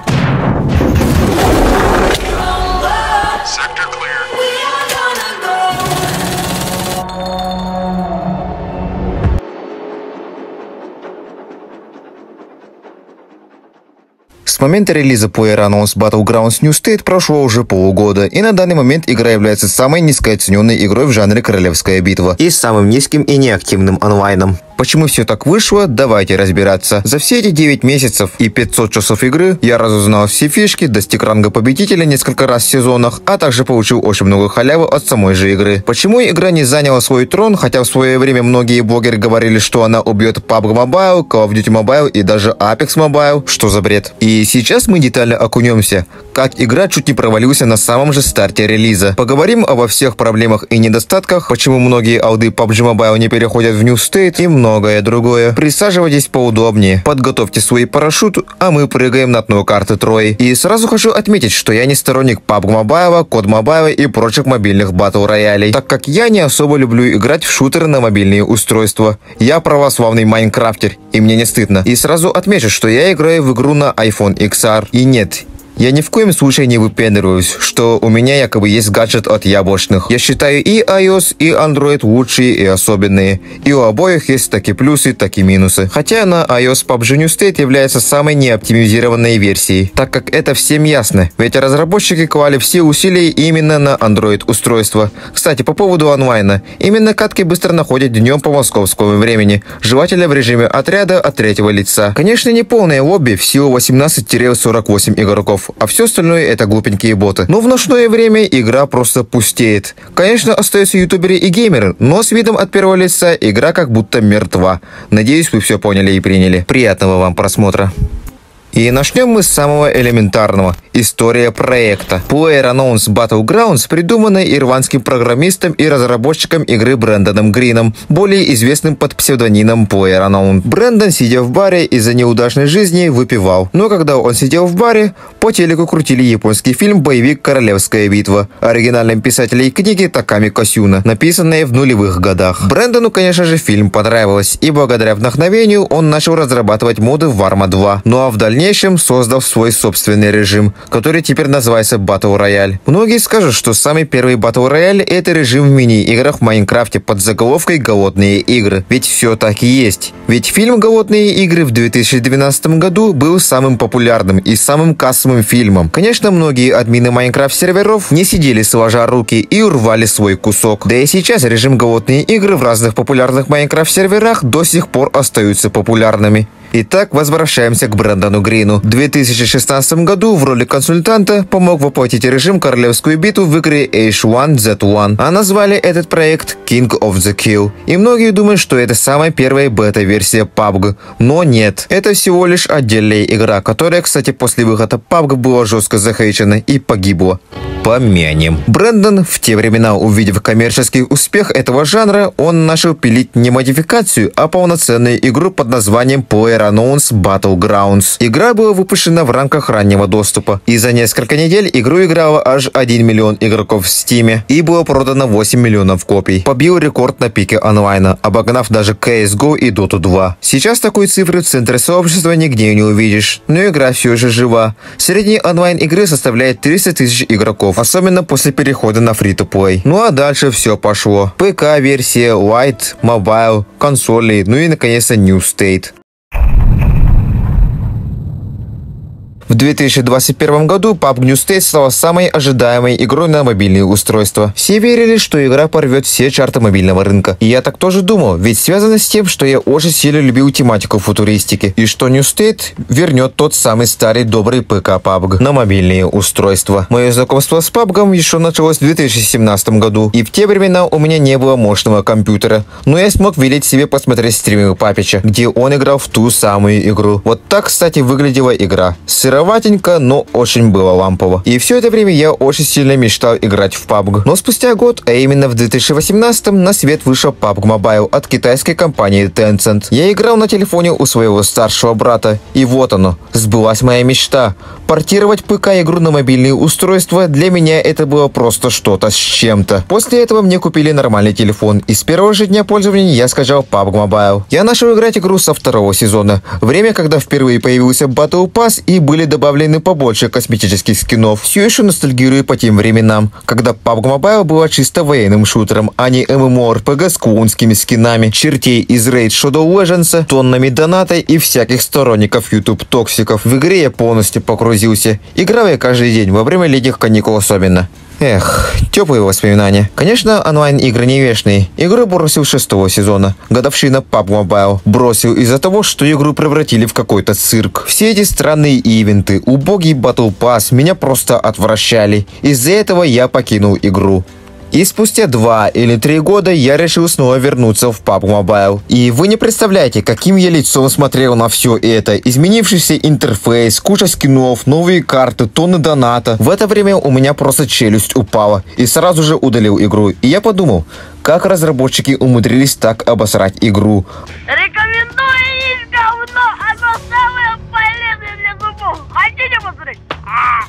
clear. С момента релиза PlayerUnknown's Battlegrounds New State прошло уже полугода, и на данный момент игра является самой низкооцененной игрой в жанре Королевская битва и самым низким и неактивным онлайном. Почему все так вышло, давайте разбираться. За все эти 9 месяцев и 500 часов игры я разузнал все фишки, достиг ранга победителя несколько раз в сезонах, а также получил очень много халявы от самой же игры. Почему игра не заняла свой трон, хотя в свое время многие блогеры говорили, что она убьет PUBG Mobile, Call of Duty Mobile и даже Apex Mobile? Что за бред? И сейчас мы детально окунемся, как игра чуть не провалился на самом же старте релиза. Поговорим обо всех проблемах и недостатках, почему многие алды PUBG Mobile не переходят в New State и многое другое. Присаживайтесь поудобнее, подготовьте свои парашют, а мы прыгаем на дно карты Трой. И сразу хочу отметить, что я не сторонник PUBG Mobile, Code Mobile и прочих мобильных батл роялей, так как я не особо люблю играть в шутеры на мобильные устройства. Я православный майнкрафтер, и мне не стыдно. И сразу отмечу, что я играю в игру на iPhone XR. И нет, я ни в коем случае не выпендриваюсь, что у меня якобы есть гаджет от яблочных. Я считаю и iOS, и Android лучшие и особенные. И у обоих есть таки плюсы, так и минусы. Хотя на iOS PUBG New State является самой неоптимизированной версией, так как это всем ясно. Ведь разработчики клали все усилия именно на Android устройство. Кстати, по поводу онлайна. Именно катки быстро находят днем по московскому времени. Желательно в режиме отряда от третьего лица. Конечно, не полное лобби, всего 18-48 игроков а все остальное это глупенькие боты. Но в ночное время игра просто пустеет. Конечно, остаются ютуберы и геймеры, но с видом от первого лица игра как будто мертва. Надеюсь, вы все поняли и приняли. Приятного вам просмотра. И начнем мы с самого элементарного. История проекта. PlayerUnknown's Battlegrounds придумана ирландским программистом и разработчиком игры Брэндоном Грином, более известным под псевдонимом PlayerUnknown. Брэндон, сидя в баре из-за неудачной жизни, выпивал. Но когда он сидел в баре, по телеку крутили японский фильм «Боевик Королевская битва» оригинальным писателем книги Таками Косюна, написанные в нулевых годах. Брэндону, конечно же, фильм понравилось, и благодаря вдохновению он начал разрабатывать моды в Warma 2. Ну а в дальнейшем создал свой собственный режим, который теперь называется Battle Royale. Многие скажут, что самый первый Battle Royale это режим в мини-играх в Майнкрафте под заголовкой «Голодные игры». Ведь все так и есть. Ведь фильм «Голодные игры» в 2012 году был самым популярным и самым кассовым фильмом. Конечно, многие админы Майнкрафт-серверов не сидели сложа руки и урвали свой кусок. Да и сейчас режим «Голодные игры» в разных популярных Майнкрафт-серверах до сих пор остаются популярными. Итак, возвращаемся к Брэндону Грину. В 2016 году в роли консультанта помог воплотить режим Королевскую битву в игре H1Z1, а назвали этот проект King of the Kill. И многие думают, что это самая первая бета-версия PUBG. Но нет, это всего лишь отдельная игра, которая, кстати, после выхода PUBG была жестко захейчена и погибла. Помянем. Брэндон, в те времена увидев коммерческий успех этого жанра, он начал пилить не модификацию, а полноценную игру под названием PlayerUnknown's Battlegrounds. Игра была выпущена в рамках раннего доступа, и за несколько недель игру играло аж 1 миллион игроков в Steam, и было продано 8 миллионов копий. Побил рекорд на пике онлайна, обогнав даже CSGO и Dota 2. Сейчас такой цифры в центре сообщества нигде не увидишь, но игра все же жива. Средний онлайн игры составляет 300 тысяч игроков, особенно после перехода на free-to-play. Ну а дальше все пошло. ПК-версия, White, Mobile, консоли, ну и наконец-то New State. you В 2021 году PUBG New State стала самой ожидаемой игрой на мобильные устройства. Все верили, что игра порвет все чарты мобильного рынка. И я так тоже думал, ведь связано с тем, что я очень сильно любил тематику футуристики, и что New State вернет тот самый старый добрый ПК PUBG на мобильные устройства. Мое знакомство с PUBG еще началось в 2017 году, и в те времена у меня не было мощного компьютера, но я смог велеть себе посмотреть стримы Папича, где он играл в ту самую игру. Вот так, кстати, выглядела игра. Сыроватенько, но очень было лампово. И все это время я очень сильно мечтал играть в PUBG. Но спустя год, а именно в 2018 на свет вышел PUBG Mobile от китайской компании Tencent. Я играл на телефоне у своего старшего брата, и вот оно, сбылась моя мечта. Портировать ПК-игру на мобильные устройства для меня это было просто что-то с чем-то. После этого мне купили нормальный телефон, и с первого же дня пользования я скачал PUBG Mobile. Я начал играть игру со второго сезона, время, когда впервые появился Battle Pass и были добавлены побольше косметических скинов. Все еще ностальгирую по тем временам, когда PUBG Mobile была чисто военным шутером, а не MMORPG с клоунскими скинами, чертей из Raid Shadow Legends, тоннами доната и всяких сторонников YouTube токсиков. В игре я полностью погрузился. Играл я каждый день, во время летних каникул особенно. Эх, теплые воспоминания. Конечно, онлайн-игры не вечные. Игру бросил шестого сезона. Годовщина PUBG Mobile. Бросил из-за того, что игру превратили в какой-то цирк. Все эти странные ивенты, убогий Battle Pass меня просто отвращали. Из-за этого я покинул игру. И спустя два или три года я решил снова вернуться в PUBG Mobile. И вы не представляете, каким я лицом смотрел на все это. Изменившийся интерфейс, куча скинов, новые карты, тонны доната. В это время у меня просто челюсть упала. И сразу же удалил игру. И я подумал, как разработчики умудрились так обосрать игру. Рекомендую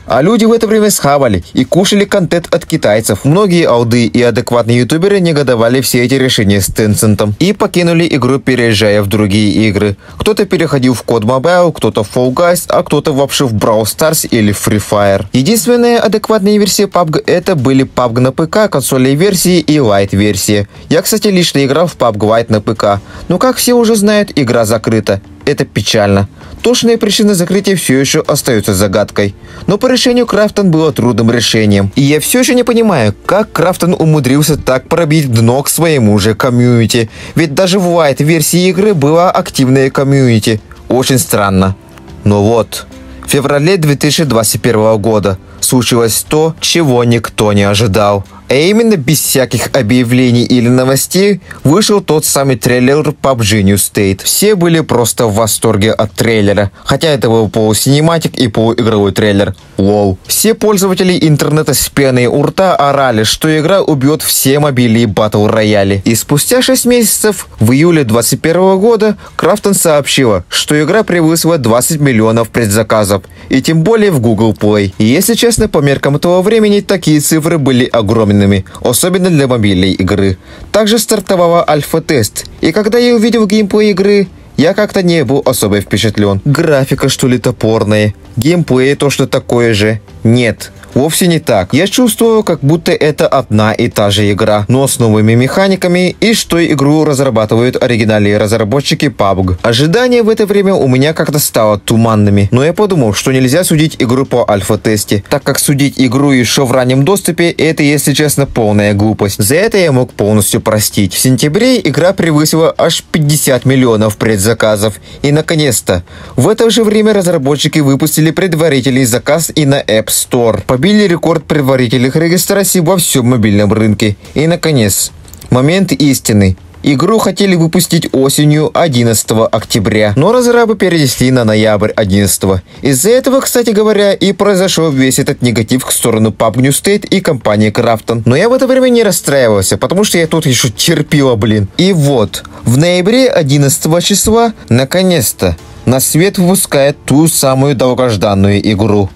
А люди в это время схавали и кушали контент от китайцев. Многие ауды и адекватные ютуберы негодовали все эти решения с Tencent и покинули игру, переезжая в другие игры. Кто-то переходил в Code Mobile, кто-то в Fall Guys, а кто-то вообще в Brawl Stars или Free Fire. Единственная адекватная версия PUBG это были PUBG на ПК, консольные версии и Lite версия. Я, кстати, лично играл в PUBG Lite на ПК. Но как все уже знают, игра закрыта. Это печально. Точная причина закрытия все еще остается загадкой. Но по решению Krafton было трудным решением. И я все еще не понимаю, как Krafton умудрился так пробить дно к своему же комьюнити. Ведь даже в Lite версии игры была активная комьюнити. Очень странно. Но вот, в феврале 2021 года случилось то, чего никто не ожидал. А именно без всяких объявлений или новостей вышел тот самый трейлер PUBG New State. Все были просто в восторге от трейлера, хотя это был полусинематик и полуигровой трейлер. Лол. Все пользователи интернета с пеной у рта орали, что игра убьет все мобили и батл рояли. И спустя 6 месяцев, в июле 2021 года, Крафтон сообщила, что игра превысила 20 миллионов предзаказов, и тем более в Google Play. И если честно, по меркам того времени, такие цифры были огромными особенно для мобильной игры. Также стартовала альфа-тест, и когда я увидел геймплей игры, я как-то не был особо впечатлен. Графика что ли топорная, геймплей то что такое же. Нет, Вовсе не так. Я чувствую, как будто это одна и та же игра, но с новыми механиками и что игру разрабатывают оригинальные разработчики PUBG. Ожидания в это время у меня как-то стало туманными, но я подумал, что нельзя судить игру по альфа-тесте, так как судить игру еще в раннем доступе это, если честно, полная глупость. За это я мог полностью простить. В сентябре игра превысила аж 50 миллионов предзаказов. И наконец-то, в это же время разработчики выпустили предварительный заказ и на App Store. Побили рекорд предварительных регистраций во всем мобильном рынке. И, наконец, момент истины. Игру хотели выпустить осенью 11 октября, но разрабы перенесли на ноябрь 11. Из-за этого, кстати говоря, и произошел весь этот негатив к сторону PUBG New State и компании Крафтон. Но я в это время не расстраивался, потому что я тут еще терпила, блин. И вот, в ноябре 11 числа, наконец-то, на свет выпускает ту самую долгожданную игру.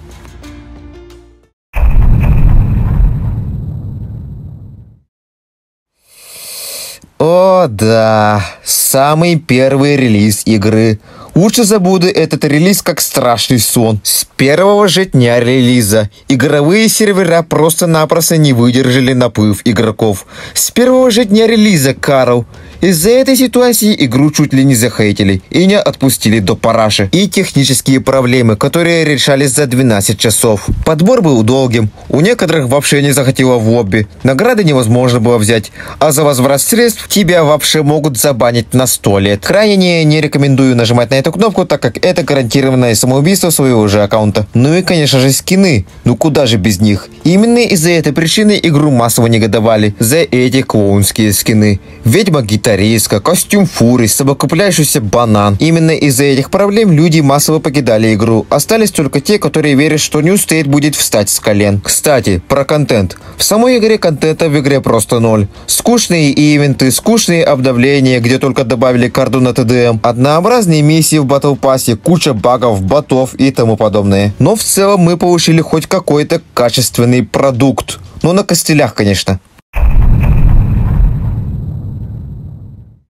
О, да, самый первый релиз игры. Лучше забуду этот релиз как страшный сон. С первого же дня релиза игровые сервера просто-напросто не выдержали наплыв игроков. С первого же дня релиза, Карл, из-за этой ситуации игру чуть ли не захейтили и не отпустили до параши. И технические проблемы, которые решались за 12 часов. Подбор был долгим, у некоторых вообще не захотело в лобби, награды невозможно было взять, а за возврат средств тебя вообще могут забанить на 100 лет. Крайне не, не рекомендую нажимать на эту кнопку, так как это гарантированное самоубийство своего же аккаунта. Ну и конечно же скины, ну куда же без них. Именно из-за этой причины игру массово негодовали за эти клоунские скины. Ведьма риска, костюм фуры, самокупляющийся банан. Именно из-за этих проблем люди массово покидали игру. Остались только те, которые верят, что New State будет встать с колен. Кстати, про контент. В самой игре контента в игре просто ноль. Скучные ивенты, скучные обновления, где только добавили карду на ТДМ, однообразные миссии в Battle Pass, куча багов, ботов и тому подобное. Но в целом мы получили хоть какой-то качественный продукт. Ну, на костылях, конечно.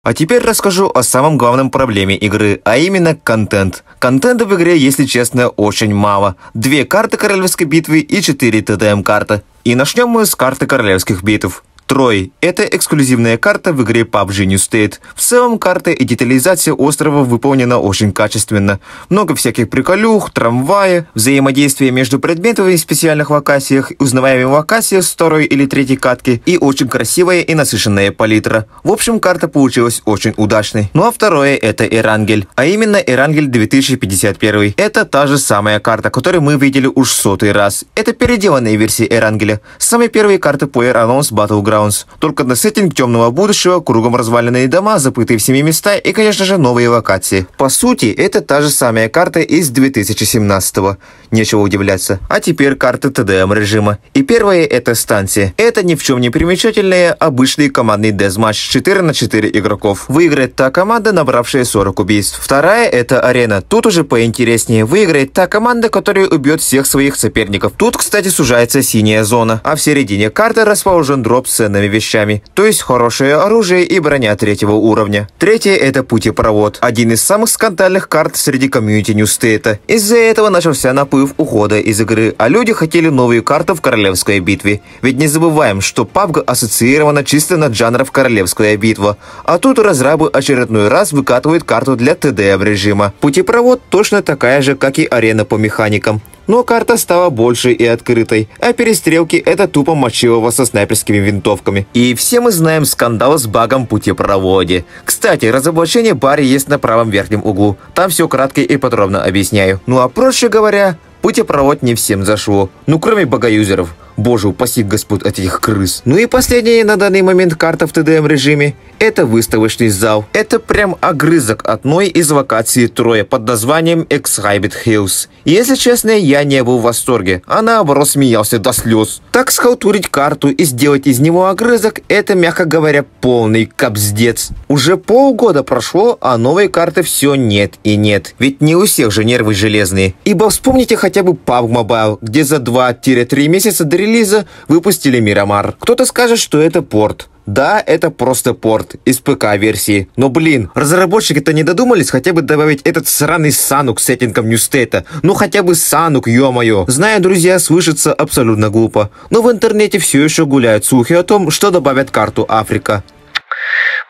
А теперь расскажу о самом главном проблеме игры, а именно контент. Контента в игре, если честно, очень мало. Две карты королевской битвы и четыре ТДМ карты. И начнем мы с карты королевских битв. Трой – это эксклюзивная карта в игре PUBG New State. В целом, карта и детализация острова выполнена очень качественно. Много всяких приколюх, трамвая, взаимодействие между предметами в специальных локациях, узнаваемые локации второй или третьей катки и очень красивая и насыщенная палитра. В общем, карта получилась очень удачной. Ну а второе – это Эрангель, а именно Эрангель 2051. Это та же самая карта, которую мы видели уж сотый раз. Это переделанная версия Эрангеля. Самые первые карты по Air Announce Battleground Grounds. Только на сеттинг темного будущего, кругом разваленные дома, забытые всеми места и, конечно же, новые локации. По сути, это та же самая карта из 2017 -го. Нечего удивляться. А теперь карта TDM режима. И первая это станция. Это ни в чем не примечательная обычный командный deathmatch 4 на 4 игроков. Выиграет та команда, набравшая 40 убийств. Вторая это арена. Тут уже поинтереснее. Выиграет та команда, которая убьет всех своих соперников. Тут, кстати, сужается синяя зона. А в середине карты расположен дроп с ценными вещами, то есть хорошее оружие и броня третьего уровня. Третье – это путепровод, один из самых скандальных карт среди комьюнити New State а. Из-за этого начался наплыв ухода из игры, а люди хотели новую карту в королевской битве. Ведь не забываем, что PUBG ассоциирована чисто на жанров королевская битва, а тут разрабы очередной раз выкатывают карту для ТДМ режима. Путепровод точно такая же, как и арена по механикам но карта стала больше и открытой, а перестрелки — это тупо мочилово со снайперскими винтовками. И все мы знаем скандал с багом путепроводе. Кстати, разоблачение Барри есть на правом верхнем углу. Там все кратко и подробно объясняю. Ну а проще говоря, путепровод не всем зашло. Ну кроме богоюзеров. Боже, упаси Господь от этих крыс. Ну и последняя на данный момент карта в ТДМ режиме – это выставочный зал. Это прям огрызок одной из локаций Троя под названием Exhibit Hills. Если честно, я не был в восторге, а наоборот смеялся до слез. Так схалтурить карту и сделать из него огрызок – это, мягко говоря, полный капздец. Уже полгода прошло, а новой карты все нет и нет. Ведь не у всех же нервы железные. Ибо вспомните хотя бы PUBG Mobile, где за 2-3 месяца до релиза выпустили Мирамар. Кто-то скажет, что это порт. Да, это просто порт из ПК-версии. Но, блин, разработчики-то не додумались хотя бы добавить этот сраный Sanhok с сеттингом New State а. Ну, хотя бы Sanhok, ё-моё. Знаю, друзья, слышится абсолютно глупо. Но в интернете все еще гуляют слухи о том, что добавят карту Африка.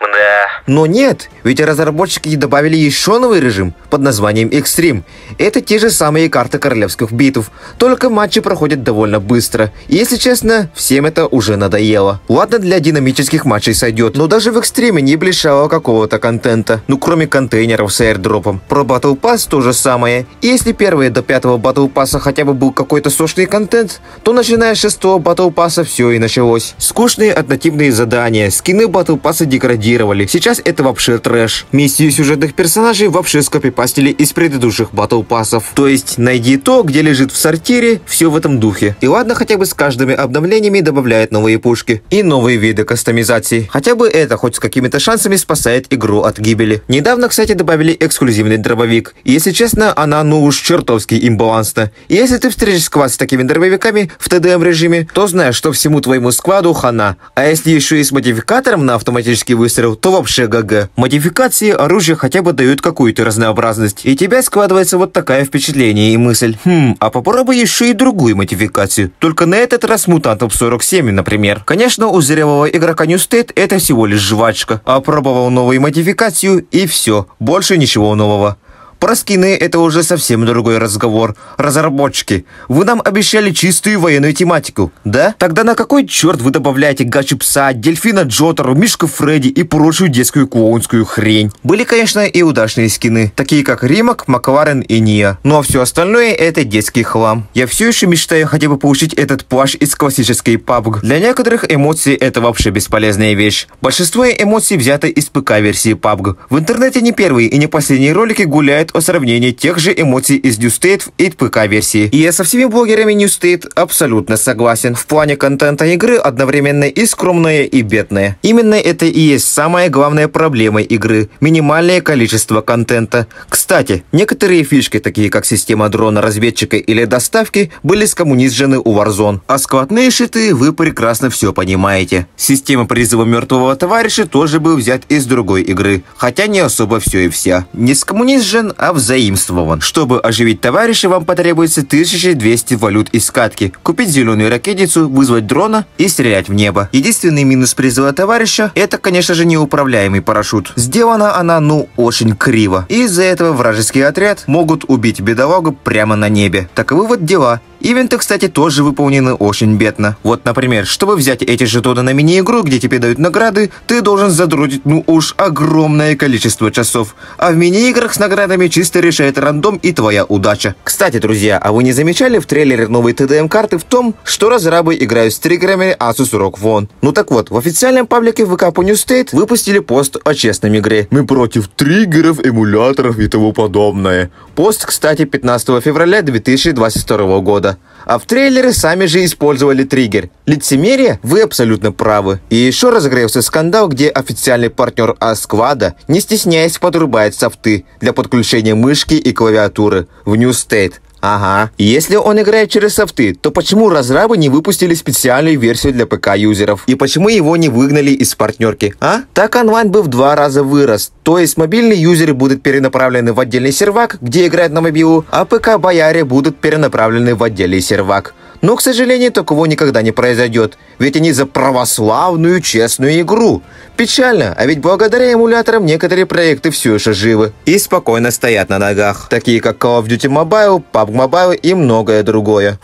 Да. Но нет, ведь разработчики добавили еще новый режим под названием Extreme. Это те же самые карты королевских битв, только матчи проходят довольно быстро. И если честно, всем это уже надоело. Ладно, для динамических матчей сойдет, но даже в Extreme не мешало какого-то контента. Ну, кроме контейнеров с airdrop ом. Про Battle Pass то же самое. И если первые до пятого Battle Pass хотя бы был какой-то сочный контент, то начиная с шестого Battle Pass все и началось. Скучные однотипные задания, скины Battle Pass деградировали. Сейчас это вообще трэш. Миссии сюжетных персонажей вообще скопипастили из предыдущих батл пассов. То есть найди то, где лежит в сортире, все в этом духе. И ладно, хотя бы с каждыми обновлениями добавляют новые пушки и новые виды кастомизации. Хотя бы это хоть с какими-то шансами спасает игру от гибели. Недавно, кстати, добавили эксклюзивный дробовик. И если честно, она ну уж чертовски имбалансна. И если ты встретишь сквад с такими дробовиками в ТДМ режиме, то знаешь, что всему твоему складу хана. А если еще и с модификатором на автоматический выстрел, то вообще ГГ. Модификации оружия хотя бы дают какую-то разнообразность. И тебя складывается вот такое впечатление и мысль. Хм, а попробуй еще и другую модификацию. Только на этот раз мутантов 47, например. Конечно, у зрелого игрока New State это всего лишь жвачка. Опробовал новую модификацию и все. Больше ничего нового. Про скины это уже совсем другой разговор. Разработчики, вы нам обещали чистую военную тематику, да? Тогда на какой черт вы добавляете гачи пса, дельфина Джотору, Мишка Фредди и прочую детскую клоунскую хрень? Были, конечно, и удачные скины, такие как Римак, Макларен и Ния. Ну а все остальное это детский хлам. Я все еще мечтаю хотя бы получить этот плащ из классической PUBG. Для некоторых эмоций это вообще бесполезная вещь. Большинство эмоций взято из ПК-версии PUBG. В интернете не первые и не последние ролики гуляют мечтает о сравнении тех же эмоций из New State и ПК-версии. И я со всеми блогерами New State абсолютно согласен. В плане контента игры одновременно и скромное, и бедное. Именно это и есть самая главная проблема игры – минимальное количество контента. Кстати, некоторые фишки, такие как система дрона-разведчика или доставки, были скоммунизжены у Warzone. А складные шиты вы прекрасно все понимаете. Система призыва мертвого товарища тоже был взят из другой игры, хотя не особо все и вся. Не скоммунизжен, а взаимствован. Чтобы оживить товарища, вам потребуется 1200 валют из катки, купить зеленую ракетницу, вызвать дрона и стрелять в небо. Единственный минус призыва товарища – это, конечно же, неуправляемый парашют. Сделана она, ну, очень криво. Из-за этого вражеский отряд могут убить бедолагу прямо на небе. Таковы вот дела. Ивенты, кстати, тоже выполнены очень бедно. Вот, например, чтобы взять эти жетоны на мини-игру, где тебе дают награды, ты должен задротить, ну уж, огромное количество часов. А в мини-играх с наградами чисто решает рандом и твоя удача. Кстати, друзья, а вы не замечали в трейлере новой TDM-карты в том, что разрабы играют с триггерами Asus ROG Phone? Ну так вот, в официальном паблике ВК по State выпустили пост о честном игре. Мы против триггеров, эмуляторов и тому подобное. Пост, кстати, 15 февраля 2022 года. А в трейлере сами же использовали триггер. Лицемерие? Вы абсолютно правы. И еще разогрелся скандал, где официальный партнер Асквада, не стесняясь, подрубает софты для подключения мышки и клавиатуры в New State. Ага. Если он играет через софты, то почему разрабы не выпустили специальную версию для ПК-юзеров? И почему его не выгнали из партнерки? А? Так онлайн бы в два раза вырос. То есть мобильные юзеры будут перенаправлены в отдельный сервак, где играют на мобилу, а ПК-бояре будут перенаправлены в отдельный сервак. Но, к сожалению, такого никогда не произойдет, ведь они за православную честную игру. Печально, а ведь благодаря эмуляторам некоторые проекты все еще живы и спокойно стоят на ногах, такие как Call of Duty Mobile, PUBG Mobile и многое другое.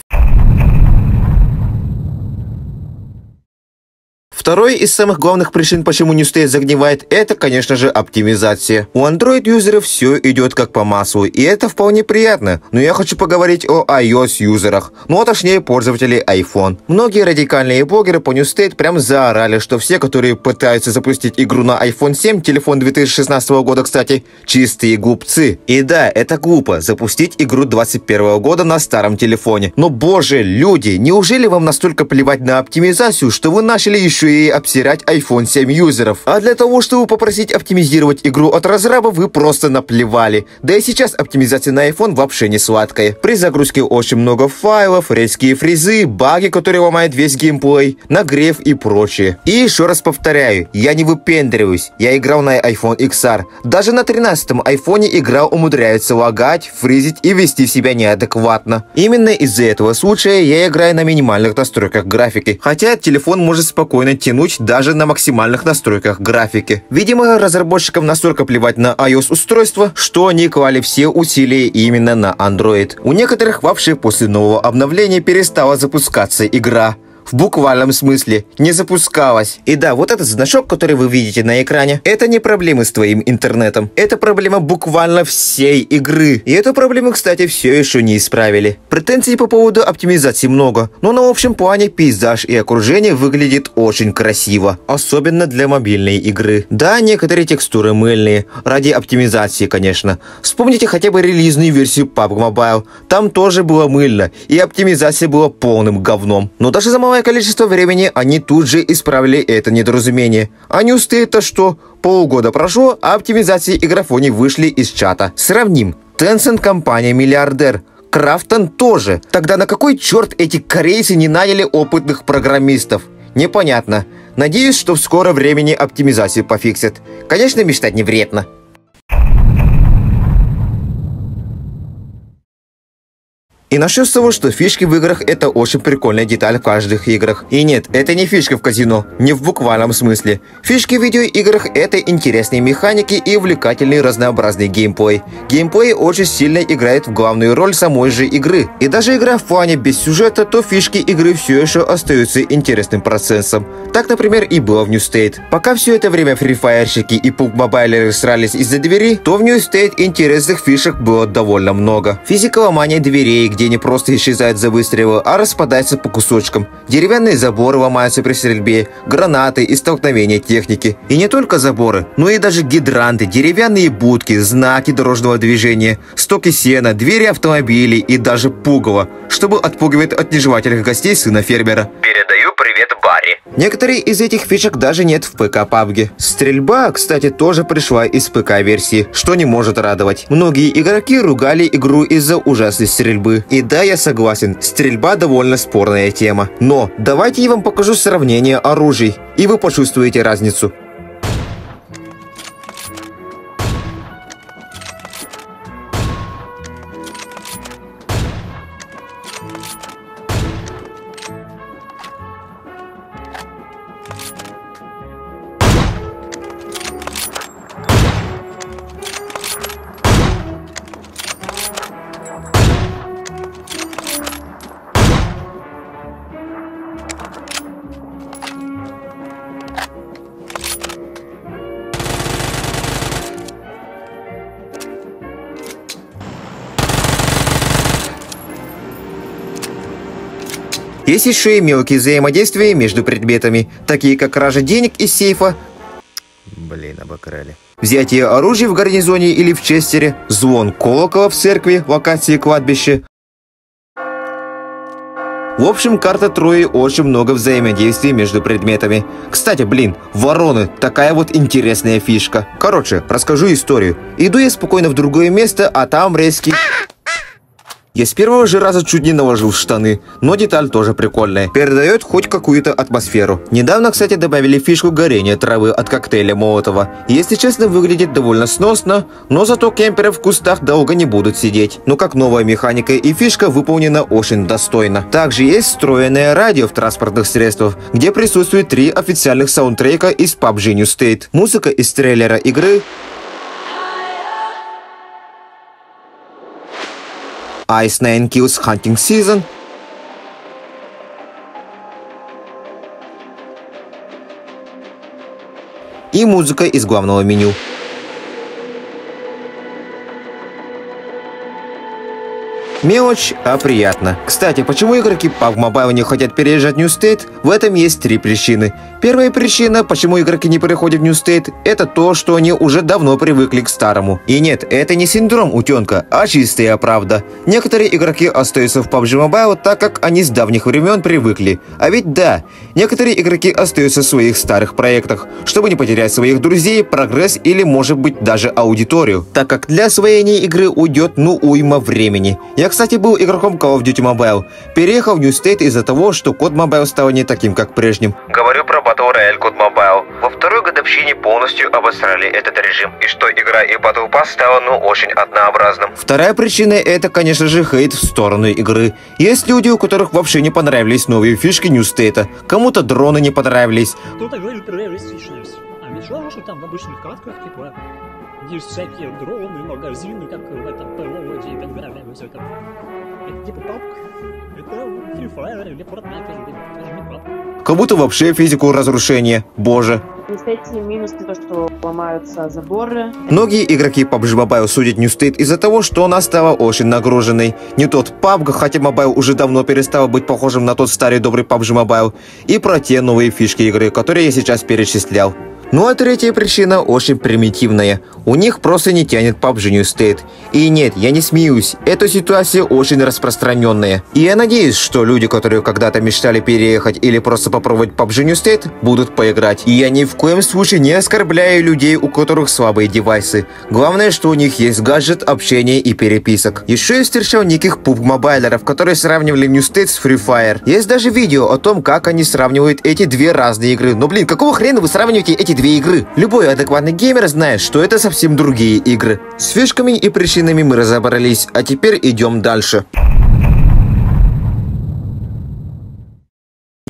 Второй из самых главных причин, почему Newstate загнивает, это, конечно же, оптимизация. У Android-юзеров все идет как по маслу, и это вполне приятно. Но я хочу поговорить о iOS-юзерах, ну а точнее пользователей iPhone. Многие радикальные блогеры по Newstate прям заорали, что все, которые пытаются запустить игру на iPhone 7, телефон 2016 года, кстати, чистые глупцы. И да, это глупо, запустить игру 2021 года на старом телефоне. Но боже, люди, неужели вам настолько плевать на оптимизацию, что вы начали еще и обсирать iPhone 7 юзеров. А для того, чтобы попросить оптимизировать игру от разраба, вы просто наплевали. Да и сейчас оптимизация на iPhone вообще не сладкая. При загрузке очень много файлов, резкие фризы, баги, которые ломают весь геймплей, нагрев и прочее. И еще раз повторяю, я не выпендриваюсь. Я играл на iPhone XR. Даже на 13-м iPhone игра умудряется лагать, фризить и вести себя неадекватно. Именно из-за этого случая я играю на минимальных настройках графики. Хотя телефон может спокойно тянуть даже на максимальных настройках графики. Видимо, разработчикам настолько плевать на iOS-устройство, что они клали все усилия именно на Android. У некоторых вообще после нового обновления перестала запускаться игра в буквальном смысле, не запускалась. И да, вот этот значок, который вы видите на экране, это не проблемы с твоим интернетом. Это проблема буквально всей игры. И эту проблему, кстати, все еще не исправили. Претензий по поводу оптимизации много, но на общем плане пейзаж и окружение выглядит очень красиво. Особенно для мобильной игры. Да, некоторые текстуры мыльные. Ради оптимизации, конечно. Вспомните хотя бы релизную версию PUBG Mobile. Там тоже было мыльно, и оптимизация была полным говном. Но даже за малое количество времени они тут же исправили это недоразумение. А не устоит-то что? Полгода прошло, а оптимизации и графони вышли из чата. Сравним. Tencent компания миллиардер. Крафтон тоже. Тогда на какой черт эти корейцы не наняли опытных программистов? Непонятно. Надеюсь, что в скором времени оптимизацию пофиксят. Конечно, мечтать не вредно. И начнем с того, что фишки в играх это очень прикольная деталь в каждых играх. И нет, это не фишка в казино, не в буквальном смысле. Фишки в видеоиграх это интересные механики и увлекательный разнообразный геймплей. Геймплей очень сильно играет в главную роль самой же игры. И даже игра в плане без сюжета, то фишки игры все еще остаются интересным процессом. Так, например, и было в New State. Пока все это время фрифайерщики и пук-мобайлеры срались из-за двери, то в New State интересных фишек было довольно много. Физика ломания дверей, где где не просто исчезают за выстрелы, а распадаются по кусочкам. Деревянные заборы ломаются при стрельбе, гранаты и столкновения техники. И не только заборы, но и даже гидранты, деревянные будки, знаки дорожного движения, стоки сена, двери автомобилей и даже пугало, чтобы отпугивать от нежелательных гостей сына фермера. Передаю привет Барри. Некоторые из этих фишек даже нет в ПК PUBG. Стрельба, кстати, тоже пришла из ПК-версии, что не может радовать. Многие игроки ругали игру из-за ужасной стрельбы. И да, я согласен, стрельба довольно спорная тема. Но давайте я вам покажу сравнение оружий, и вы почувствуете разницу. И мелкие взаимодействия между предметами, такие как кража денег из сейфа, Блин, обокрали. Взятие оружия в гарнизоне или в Честере, звон колокола в церкви, локации кладбища. В общем, карта Трои очень много взаимодействий между предметами. Кстати, блин, вороны, такая вот интересная фишка. Короче, расскажу историю. Иду я спокойно в другое место, а там резкий... Я с первого же раза чуть не наложил в штаны, но деталь тоже прикольная. Передает хоть какую-то атмосферу. Недавно, кстати, добавили фишку горения травы от коктейля Молотова. Если честно, выглядит довольно сносно, но зато кемперы в кустах долго не будут сидеть. Но как новая механика и фишка выполнена очень достойно. Также есть встроенное радио в транспортных средствах, где присутствует три официальных саундтрека из PUBG New State. Музыка из трейлера игры, Ice Kills Hunting Season, и музыка из главного меню. Мелочь, а приятно. Кстати, почему игроки PUBG Mobile не хотят переезжать в New State? В этом есть три причины. Первая причина, почему игроки не переходят в New State, это то, что они уже давно привыкли к старому. И нет, это не синдром утенка, а чистая правда. Некоторые игроки остаются в PUBG Mobile, так как они с давних времен привыкли. А ведь да, некоторые игроки остаются в своих старых проектах, чтобы не потерять своих друзей, прогресс или, может быть, даже аудиторию. Так как для освоения игры уйдет ну уйма времени. Я кстати, был игроком Call of Duty Mobile. Переехал в New State из-за того, что код Mobile стал не таким, как прежним. Говорю про Battle Royale код Mobile. Во второй годовщине полностью обосрали этот режим, и что игра и Battle Pass стала ну очень однообразным. Вторая причина это, конечно же, хейт в сторону игры. Есть люди, у которых вообще не понравились новые фишки New State. Кому-то дроны не понравились. Кто-то говорит про реалистичность. А ведь что же там в обычных катках, типа, есть всякие дроны, магазины, как в этом пилоте и так далее, все это. Это типа папка. Это Free Fire или Fortnite, это же не папка. Как будто вообще физику разрушения. Боже. Кстати, минус то, что ломаются заборы. Многие игроки PUBG Mobile судят New State из-за того, что она стала очень нагруженной. Не тот PUBG, хотя Mobile уже давно перестал быть похожим на тот старый добрый PUBG Mobile, и про те новые фишки игры, которые я сейчас перечислял. Ну а третья причина очень примитивная. У них просто не тянет PUBG New State. И нет, я не смеюсь, эта ситуация очень распространенная. И я надеюсь, что люди, которые когда-то мечтали переехать или просто попробовать PUBG New State, будут поиграть. И я ни в коем случае не оскорбляю людей, у которых слабые девайсы. Главное, что у них есть гаджет, общения и переписок. Еще я встречал неких пуб-мобайлеров, которые сравнивали New State с Free Fire. Есть даже видео о том, как они сравнивают эти две разные игры. Но блин, какого хрена вы сравниваете эти две игры? Любой адекватный геймер знает, что это совсем другие игры. С фишками и причинами мы разобрались, а теперь идем дальше.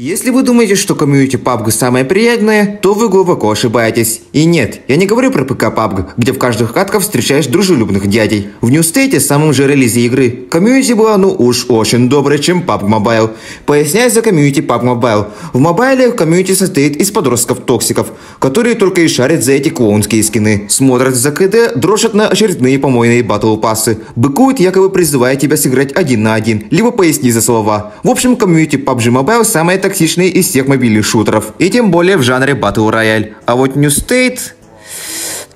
Если вы думаете, что комьюнити PUBG самое приятное, то вы глубоко ошибаетесь. И нет, я не говорю про ПК PUBG, где в каждых катках встречаешь дружелюбных дядей. В State, самом же релизе игры, комьюнити было ну уж очень доброе, чем PUBG Mobile. Поясняю за комьюнити PUBG Mobile. В Mobile комьюнити состоит из подростков-токсиков, которые только и шарят за эти клоунские скины, смотрят за КД, дрочат на очередные помойные battle pass ы, быкуют, якобы призывая тебя сыграть один на один, либо поясни за слова. В общем, комьюнити PUBG Mobile самое токсичные из всех мобильных шутеров. И тем более в жанре Battle Royale. А вот New State...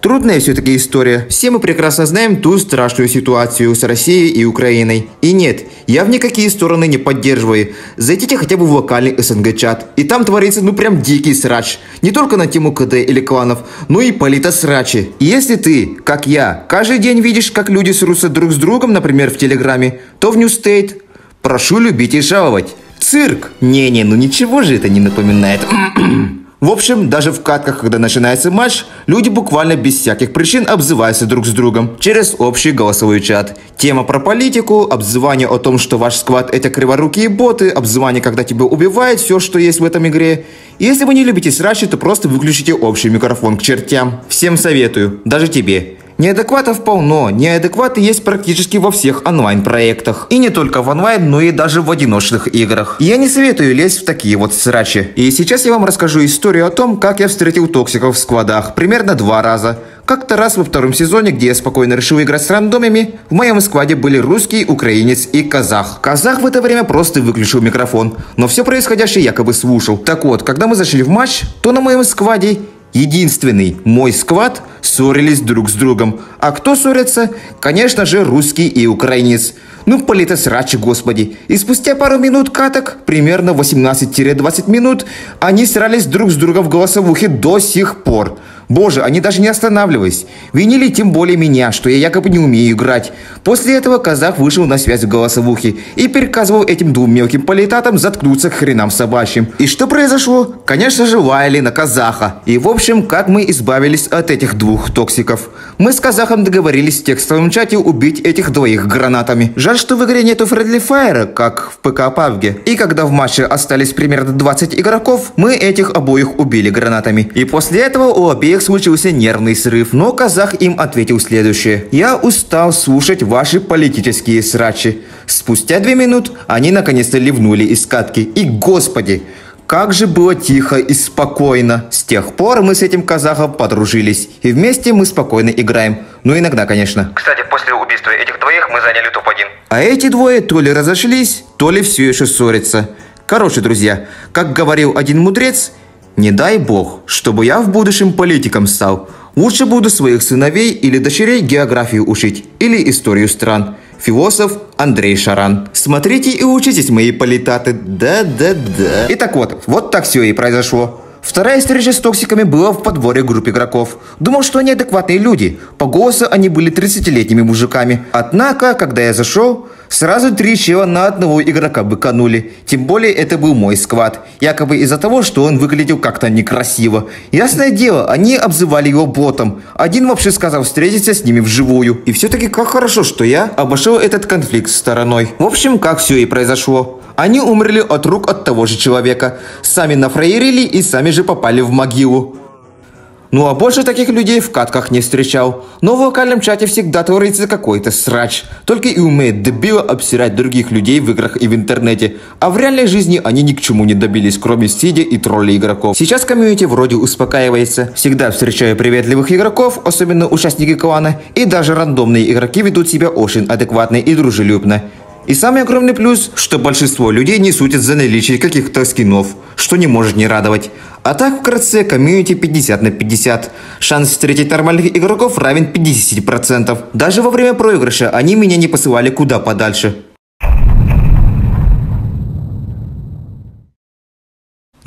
Трудная все-таки история. Все мы прекрасно знаем ту страшную ситуацию с Россией и Украиной. И нет, я в никакие стороны не поддерживаю. Зайдите хотя бы в локальный СНГ-чат. И там творится ну прям дикий срач. Не только на тему КД или кланов, но и политосрачи. И если ты, как я, каждый день видишь, как люди срутся друг с другом, например, в Телеграме, то в New State прошу любить и жаловать. Цирк! Не-не, ну ничего же это не напоминает. В общем, даже в катках, когда начинается матч, люди буквально без всяких причин обзываются друг с другом через общий голосовой чат. Тема про политику, обзывание о том, что ваш сквад это криворукие боты, обзывание, когда тебя убивает, все, что есть в этом игре. Если вы не любите срачи, то просто выключите общий микрофон к чертям. Всем советую, даже тебе. Неадекватов полно, неадекваты есть практически во всех онлайн-проектах. И не только в онлайн, но и даже в одиночных играх. Я не советую лезть в такие вот срачи. И сейчас я вам расскажу историю о том, как я встретил токсиков в складах. Примерно два раза. Как-то раз во втором сезоне, где я спокойно решил играть с рандомами, в моем складе были русский, украинец и казах. Казах в это время просто выключил микрофон, но все происходящее якобы слушал. Так вот, когда мы зашли в матч, то на моем складе единственный мой сквад ссорились друг с другом. А кто ссорится? Конечно же, русский и украинец. Ну, политосрачи, господи. И спустя пару минут каток, примерно 18-20 минут, они срались друг с другом в голосовухе до сих пор. Боже, они даже не останавливались. Винили тем более меня, что я якобы не умею играть. После этого казах вышел на связь в голосовухе и приказывал этим двум мелким политатам заткнуться к хренам собачьим. И что произошло? Конечно же, лаяли на казаха. И в общем, как мы избавились от этих двух токсиков? Мы с казахом договорились в текстовом чате убить этих двоих гранатами. Жаль, что в игре нету Фредли Файера, как в ПК Павге. И когда в матче остались примерно 20 игроков, мы этих обоих убили гранатами. И после этого у обеих случился нервный срыв, но казах им ответил следующее. «Я устал слушать ваши политические срачи». Спустя две минут они наконец-то ливнули из катки. И господи, как же было тихо и спокойно. С тех пор мы с этим казахом подружились. И вместе мы спокойно играем. Ну, иногда, конечно. Кстати, после убийства этих двоих мы заняли топ-1. А эти двое то ли разошлись, то ли все еще ссорятся. Короче, друзья, как говорил один мудрец, не дай бог, чтобы я в будущем политиком стал. Лучше буду своих сыновей или дочерей географию учить или историю стран. Философ Андрей Шаран. Смотрите и учитесь, мои политаты. Да-да-да. Итак вот, вот так все и произошло. Вторая встреча с токсиками была в подворье групп игроков. Думал, что они адекватные люди. По голосу они были 30-летними мужиками. Однако, когда я зашел, сразу три чела на одного игрока быканули. Тем более, это был мой сквад. Якобы из-за того, что он выглядел как-то некрасиво. Ясное дело, они обзывали его ботом. Один вообще сказал встретиться с ними вживую. И все-таки как хорошо, что я обошел этот конфликт стороной. В общем, как все и произошло. Они умерли от рук от того же человека. Сами нафраерили и сами же попали в могилу. Ну а больше таких людей в катках не встречал. Но в локальном чате всегда творится какой-то срач. Только и умеет дебило обсирать других людей в играх и в интернете. А в реальной жизни они ни к чему не добились, кроме сидя и троллей игроков. Сейчас комьюнити вроде успокаивается. Всегда встречаю приветливых игроков, особенно участники клана. И даже рандомные игроки ведут себя очень адекватно и дружелюбно. И самый огромный плюс, что большинство людей не сутят за наличие каких-то скинов, что не может не радовать. А так вкратце комьюнити 50 на 50. Шанс встретить нормальных игроков равен 50%. Даже во время проигрыша они меня не посылали куда подальше.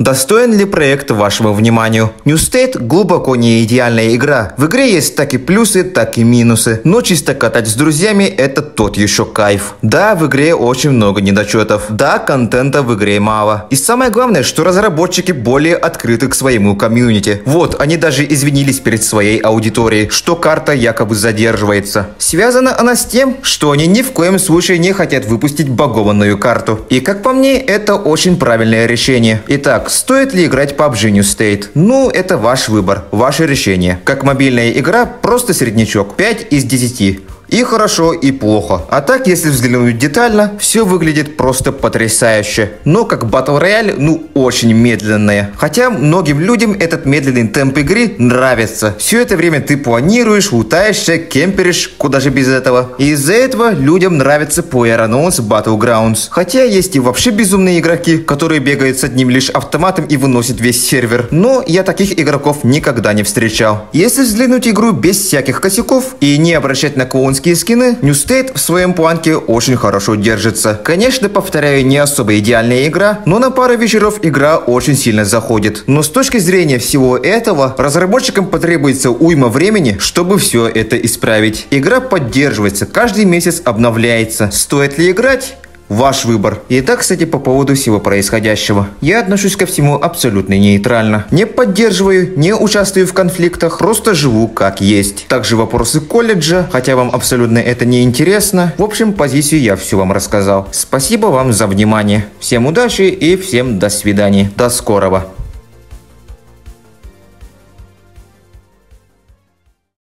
Достоин ли проект вашего внимания? New State глубоко не идеальная игра. В игре есть так и плюсы, так и минусы. Но чисто катать с друзьями это тот еще кайф. Да, в игре очень много недочетов. Да, контента в игре мало. И самое главное, что разработчики более открыты к своему комьюнити. Вот, они даже извинились перед своей аудиторией, что карта якобы задерживается. Связана она с тем, что они ни в коем случае не хотят выпустить багованную карту. И как по мне, это очень правильное решение. Итак, стоит ли играть PUBG New State? Ну, это ваш выбор, ваше решение. Как мобильная игра, просто среднячок. 5 из 10. И хорошо, и плохо. А так, если взглянуть детально, все выглядит просто потрясающе. Но как Battle Royale, ну, очень медленное. Хотя многим людям этот медленный темп игры нравится. Все это время ты планируешь, лутаешься, кемперишь, куда же без этого. И из-за этого людям нравится PlayerUnknown's Battlegrounds. Хотя есть и вообще безумные игроки, которые бегают с одним лишь автоматом и выносят весь сервер. Но я таких игроков никогда не встречал. Если взглянуть игру без всяких косяков и не обращать на клоунские японские скины, New State в своем планке очень хорошо держится. Конечно, повторяю, не особо идеальная игра, но на пару вечеров игра очень сильно заходит. Но с точки зрения всего этого, разработчикам потребуется уйма времени, чтобы все это исправить. Игра поддерживается, каждый месяц обновляется. Стоит ли играть? Ваш выбор. И так, кстати, по поводу всего происходящего. Я отношусь ко всему абсолютно нейтрально. Не поддерживаю, не участвую в конфликтах, просто живу как есть. Также вопросы колледжа, хотя вам абсолютно это не интересно. В общем, позицию я все вам рассказал. Спасибо вам за внимание. Всем удачи и всем до свидания. До скорого.